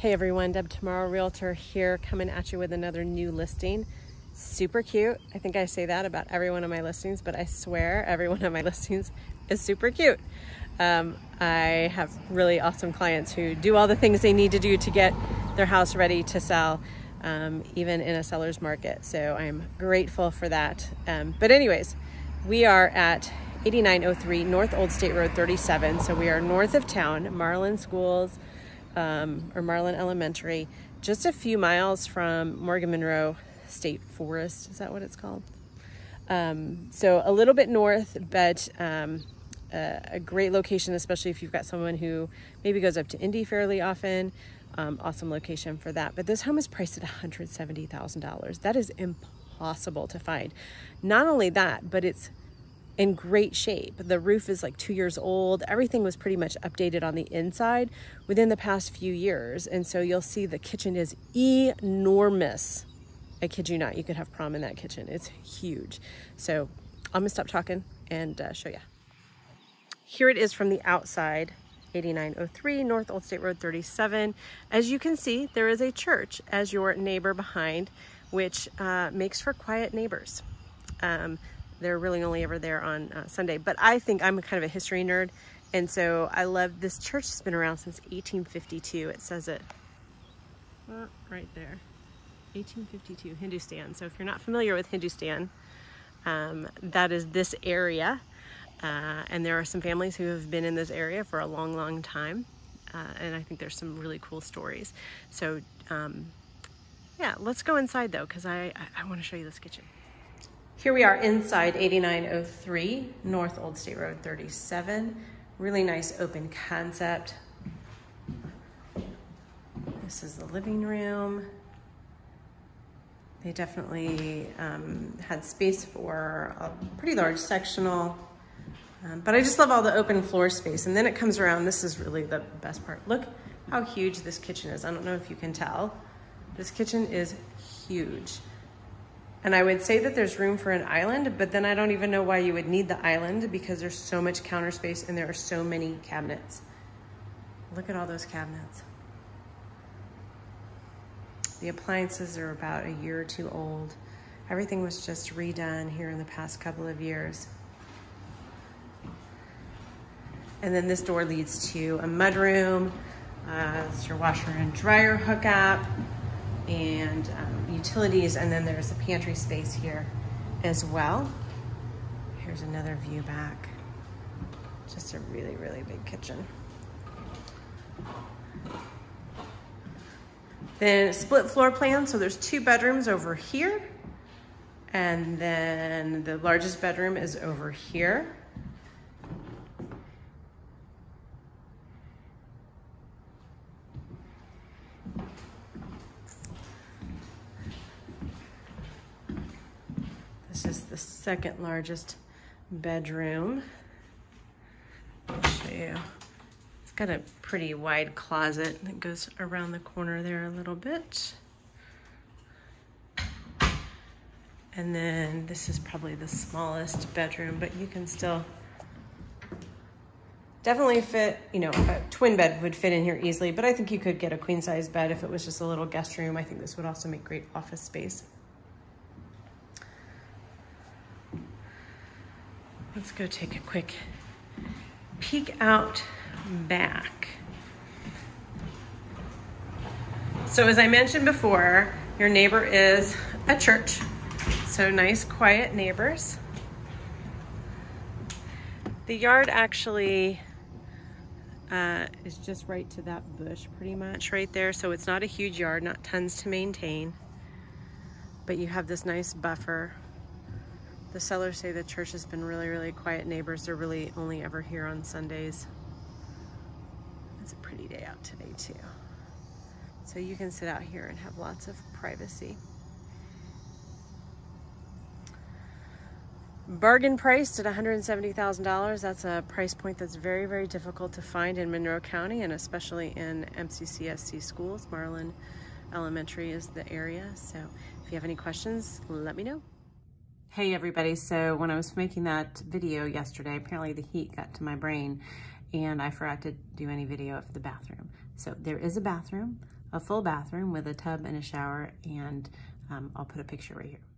Hey everyone, Deb Tomaro Realtor here coming at you with another new listing. Super cute. I think I say that about every one of my listings, but I swear every one of my listings is super cute. Um, I have really awesome clients who do all the things they need to do to get their house ready to sell, um, even in a seller's market. So I'm grateful for that. Um, but anyways, we are at 8903 North Old State Road 37. So we are north of town, Marlin Schools um, or Marlin Elementary, just a few miles from Morgan Monroe State Forest. Is that what it's called? Um, so a little bit north, but um, a, a, great location, especially if you've got someone who maybe goes up to Indy fairly often. Um, awesome location for that. But this home is priced at $170,000. That is impossible to find. Not only that, but it's in great shape. The roof is like two years old. Everything was pretty much updated on the inside within the past few years. And so you'll see the kitchen is enormous. I kid you not, you could have prom in that kitchen. It's huge. So I'm gonna stop talking and uh, show you. Here it is from the outside, 8903 North Old State Road 37. As you can see, there is a church as your neighbor behind, which uh, makes for quiet neighbors. Um, they're really only ever there on uh, Sunday. But I think I'm kind of a history nerd. And so I love this church has been around since 1852. It says it right there. 1852, Hindustan. So if you're not familiar with Hindustan, um, that is this area. Uh, and there are some families who have been in this area for a long, long time. Uh, and I think there's some really cool stories. So um, yeah, let's go inside though, because I, I, I want to show you this kitchen. Here we are inside 8903 North Old State Road 37. Really nice open concept. This is the living room. They definitely um, had space for a pretty large sectional, um, but I just love all the open floor space. And then it comes around, this is really the best part. Look how huge this kitchen is. I don't know if you can tell. This kitchen is huge. And I would say that there's room for an island, but then I don't even know why you would need the island because there's so much counter space and there are so many cabinets. Look at all those cabinets. The appliances are about a year or two old. Everything was just redone here in the past couple of years. And then this door leads to a mudroom. Uh, it's your washer and dryer hookup and um, utilities, and then there's a pantry space here as well. Here's another view back. Just a really, really big kitchen. Then split floor plan, so there's two bedrooms over here, and then the largest bedroom is over here. This is the second largest bedroom. I'll show you. It's got a pretty wide closet that goes around the corner there a little bit. And then this is probably the smallest bedroom, but you can still definitely fit, you know, a twin bed would fit in here easily, but I think you could get a queen size bed if it was just a little guest room. I think this would also make great office space. Let's go take a quick peek out back. So as I mentioned before, your neighbor is a church. So nice, quiet neighbors. The yard actually uh, is just right to that bush pretty much right there. So it's not a huge yard, not tons to maintain, but you have this nice buffer the sellers say the church has been really, really quiet neighbors. They're really only ever here on Sundays. It's a pretty day out today too. So you can sit out here and have lots of privacy. Bargain priced at $170,000. That's a price point that's very, very difficult to find in Monroe County and especially in MCCSC schools. Marlin Elementary is the area. So if you have any questions, let me know. Hey everybody, so when I was making that video yesterday, apparently the heat got to my brain and I forgot to do any video of the bathroom. So there is a bathroom. a full bathroom with a tub and a shower and um, I'll put a picture right here.